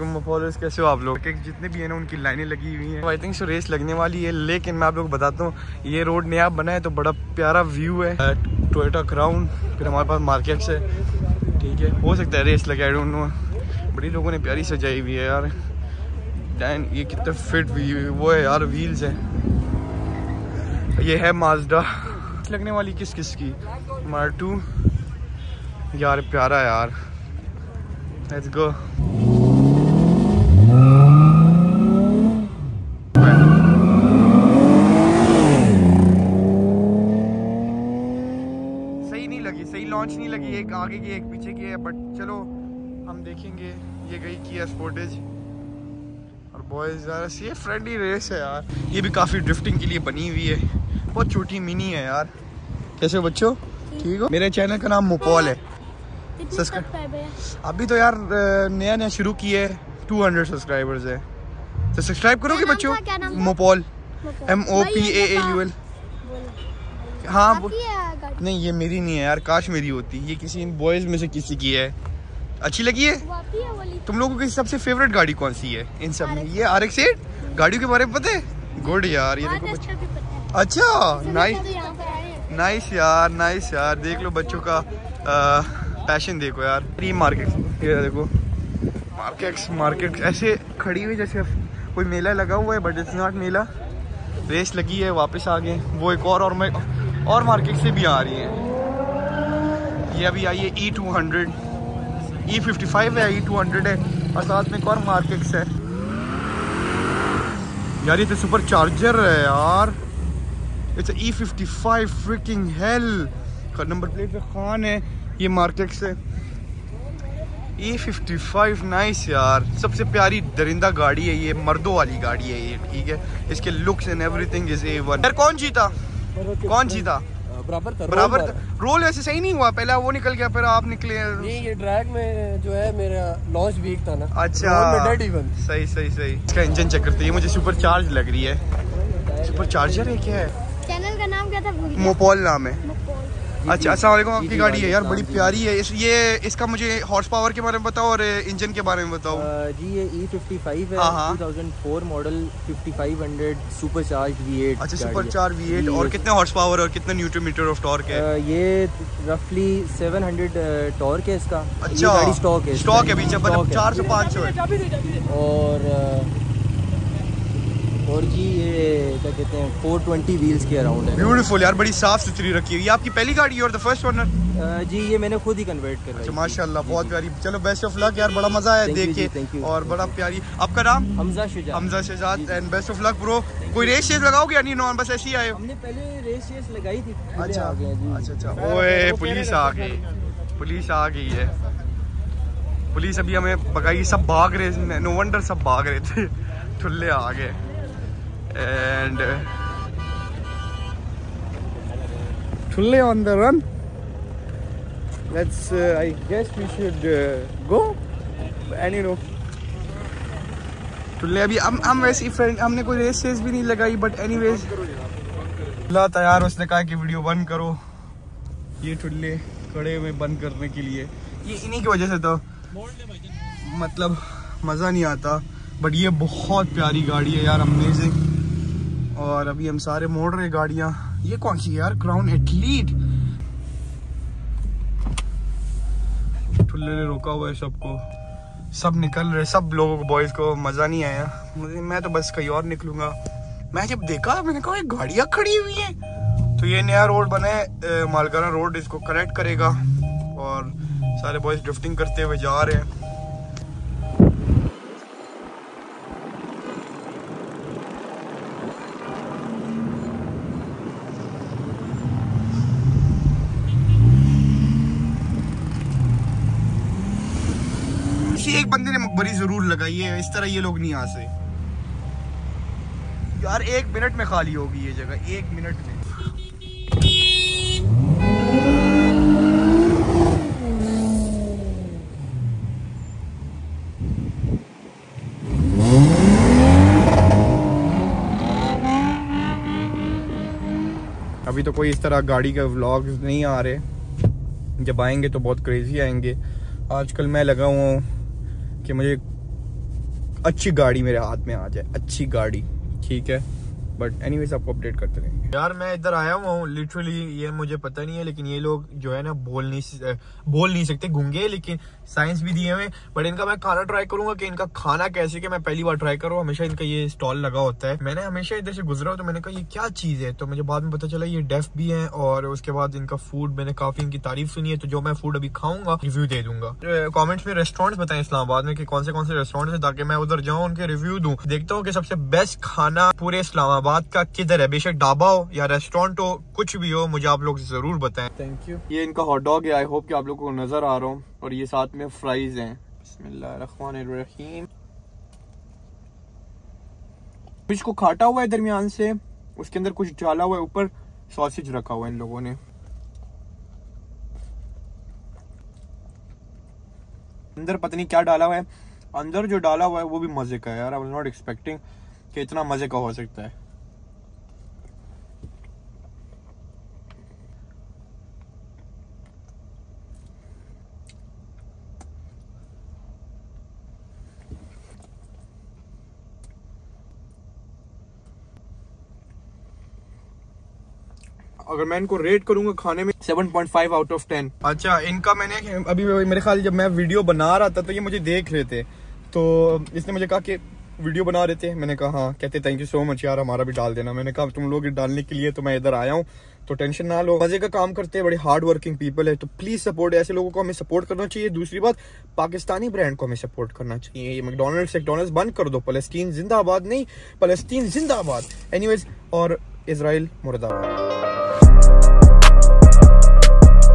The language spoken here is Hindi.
फॉलोअर्स कैसे हो आप लोग? जितने भी है ना, उनकी लाइनें लगी हुई हैं। आई थिंक सो रेस लगने वाली है, लेकिन मैं आप लोग बताता हूँ, ये रोड नया बना है तो बड़ा प्यारा व्यू है। टोयोटा क्राउन फिर हमारे पास मार्केट्स है ठीक है, हो सकता है रेस लगे आई डोंट नो बड़ी लोगों ने प्यारी सजाई हुई है यार। डैन ये कितना फिट वो है यार व्हील्स है। ये है माजडा लगने वाली किस किस की? मार्टू यार, प्यारा यार। लेट्स गो सही नहीं लगी सही लॉन्च नहीं लगी एक आगे की एक पीछे की है बट चलो हम देखेंगे ये गई किया स्पोर्टेज और बॉयज़ यार ये फ्रेंडली रेस है यार। ये भी काफ़ी ड्रिफ्टिंग के लिए बनी हुई है। बहुत छोटी मिनी है यार। कैसे बच्चों? ठीक। हो? मेरे चैनल का नाम मुपॉल है। अभी तो यार नया नया शुरू किया है। 200 सब्सक्राइबर्स है। तो सब्सक्राइब करोगे बच्चों? Mopaul M O P A U L हाँ नहीं ये मेरी नहीं है यार काश मेरी होती। ये किसी इन बॉयज़ में से किसी की है। अच्छी लगी है? तुम लोगों की सबसे फेवरेट गाड़ी कौन सी है? इन सब में। ये आर एक्स एट? गाड़ियों के बारे में पता है? गुड यार ये देखो बच्चे अच्छा नाइस नाइस यार नाइस यार। देख लो बच्चों का पैशन देखो यार। प्री मार्केट ये देखो। मार्केट मार्केट ऐसे खड़ी हुई जैसे कोई मेला लगा हुआ है बट इट्स नॉट मेला। रेस लगी है वापस आ गए। वो एक और और मैं और मार्केट से भी आ रही है। ये अभी आई है E two hundred E fifty five है ई टू हंड्रेड है, और साथ में एक और मार्केट्स है यार, ये तो सुपर चार्जर है यार। It's E fifty five freaking hell number plate पे खान है, ये मार्केट से। ई फिफ्टी फाइव नाइस यार। सबसे प्यारी दरिंदा गाड़ी है ये, मर्दों वाली गाड़ी है ये, ठीक है? इसके looks and everything is A one यार, कौन जीता? कौन जीता? बराबर था बराबर रोल ऐसे सही नहीं हुआ पहले वो निकल गया फिर आप निकले। ये ये ट्रैक में जो है मेरा लॉन्च वीक था ना। अच्छा। डेड इवन सही सही सही। इसका इंजन चेक करते हैं। मुझे सुपर चार्ज लग रही है। सुपर चार्जर है क्या? है चैनल का नाम क्या था? मोपोल नाम है। अच्छा अस्सलाम वालेकुम आपकी गाड़ी है यार बड़ी प्यारी है। इस ये इसका मुझे हॉर्स पावर के बारे में बताओ और इंजन के बारे में बताओ। जी ये ई फिफ्टी फाइव है। हाँ, हाँ। 2004 मॉडल 5500 सुपर चार्ज V8 अच्छा सुपर चार्ज V8 और कितने हॉर्स पावर और कितने न्यूटन मीटर ऑफ़ टॉर्क है? ये रफली 700 टॉर्क है इसका। अच्छा स्टॉक है स्टॉक है पीछे मतलब चार सौ पाँच सौ और और जी ये क्या कहते हैं 420 व्हील्स के अराउंड है। ब्यूटीफुल यार बड़ी साफ़ सुथरी रखी है। ये आपकी पहली गाड़ी और द फ़र्स्ट ओनर जी ये मैंने खुद ही कन्वर्ट कर अच्छा माशाल्लाह बहुत प्यारी। चलो बेस्ट ऑफ़ लक यार बड़ा मज़ा आया देख के और बड़ा प्यारी। आपका नाम? Hamza Shahzad Hamza Shahzad and best of luck bro कोई रेस शेस लगाओगे या नहीं नॉन बस ऐसे ही आए हमने पहले रेस शेस लगाई थी अच्छा। अच्छा अच्छा। ओए पुलिस आ गई। पुलिस आ गई है। पुलिस अभी हमें भगाई सब भाग रहे नो वंडर सब भाग रहे थे। ठुल्ले आ गए। And uh, Tulle on the run. Let's. Uh, I guess we should uh, go. And you know. टुल्ले अभी हम हम वैसे ही फ्रेंड हमने कोई रेस सेस भी नहीं लगाई बट एनीवेज ला तैयार उसने कहा कि वीडियो बंद करो ये टुल्ले खड़े हुए बंद करने के लिए ये इन्हीं की वजह से तो मतलब मज़ा नहीं आता बट ये बहुत प्यारी गाड़ी है यार अमेजिंग और अभी हम सारे मोड़ रहे गाड़ियाँ। ये कौन सी यार? क्राउन एथलीट ठुल्ले ने रोका हुआ है सबको। सब निकल रहे, सब लोगों को बॉयज़ को। मज़ा नहीं आया। मुझे मैं तो बस कहीं और निकलूँगा। मैं जब देखा, मैंने कहा गाड़ियाँ खड़ी हुई हैं। तो ये नया रोड बना है मालकाना रोड इसको कनेक्ट करेगा। और सारे बॉयज़ ड्रिफ्टिंग करते हुए जा रहे हैं किसी मकबरी ज़रूर लगाई है इस तरह ये लोग नहीं आ से यार, एक मिनट में खाली होगी ये जगह, एक मिनट में। अभी तो कोई इस तरह गाड़ी के व्लॉग्स नहीं आ रहे। जब आएँगे तो बहुत क्रेजी आएँगे। आजकल मैं लगा हुआ हूँ कि मुझे अच्छी गाड़ी मेरे हाथ में आ जाए अच्छी गाड़ी ठीक है? बट एनीवेज आपको अपडेट करते रहेंगे। यार, मैं इधर आया हुआ हूँ लिटरली ये मुझे पता नहीं है, लेकिन ये लोग जो है ना, बोल नहीं बोल नहीं सकते, गूँगे, लेकिन साइंस भी दिए हुए बट इनका मैं खाना ट्राई करूँगा कि इनका खाना कैसे, कि मैं पहली बार ट्राई करूँ हमेशा इनका ये स्टॉल लगा होता है। मैंने हमेशा इधर से गुजरा तो मैंने कहा, ये क्या चीज़ है? तो मुझे बाद में पता चला, ये डेफ भी है, और उसके बाद इनका फ़ूड मैंने काफ़ी इनकी तारीफ़ सुनी है तो जो मैं फ़ूड अभी खाऊँगा रिव्यू दे दूँगा। कॉमेंट्स में रेस्टोरेंट बताए इस्लामाबाद में कौन से कौन से रेस्टोरेंट है, ताकि मैं उधर जाऊँ, उनके रिव्यू दूँ। देखता हूँ कि सबसे बेस्ट खाना पूरे इस्लामाबाद का किधर है? बेशक ढाबा हो या रेस्टोरेंट हो कुछ भी हो मुझे आप लोग ज़रूर बताएँ। थैंक यू ये इनका हॉट डॉग है आई होप कि आप लोगों को नज़र आ रहा हूँ और ये साथ में फ्राइज हैं। बिस्मिल्लाहिर्रहमानिर्रहीम। फ़िश को काटा हुआ है दरमियान से उसके अंदर कुछ डाला हुआ है ऊपर सॉसेज रखा हुआ है इन लोगों ने। अंदर पता नहीं क्या डाला हुआ है अंदर जो डाला हुआ है वो भी मज़े का है यार आई वाज नॉट एक्सपेक्टिंग कि इतना मज़े का हो सकता है। अगर मैं इनको रेट करूँगा खाने में 7.5 आउट ऑफ़ 10 अच्छा इनका मैंने अभी मेरे ख्याल जब मैं वीडियो बना रहा था तो ये मुझे देख रहे थे। तो इसने मुझे कहा कि वीडियो बना रहे थे। मैंने कहा हाँ। कहते थैंक यू सो मच यार, हमारा भी डाल देना। मैंने कहा, तुम लोग डालने के लिए तो मैं इधर आया हूँ तो टेंशन ना लो। मज़े का काम करते हैं, बड़े हार्ड वर्किंग पीपल है तो प्लीज़ सपोर्ट ऐसे लोगों को हमें सपोर्ट करना चाहिए। दूसरी बात, पाकिस्तानी ब्रांड को हमें सपोर्ट करना चाहिए। ये मैकडोनल्ड्स मैकडोनल्ड्स बंद कर दो। फलस्तीन जिंदाबाद नहीं फलस्तीन जिंदाबाद। एनीवेज और इसराइल मुर्दाबाद।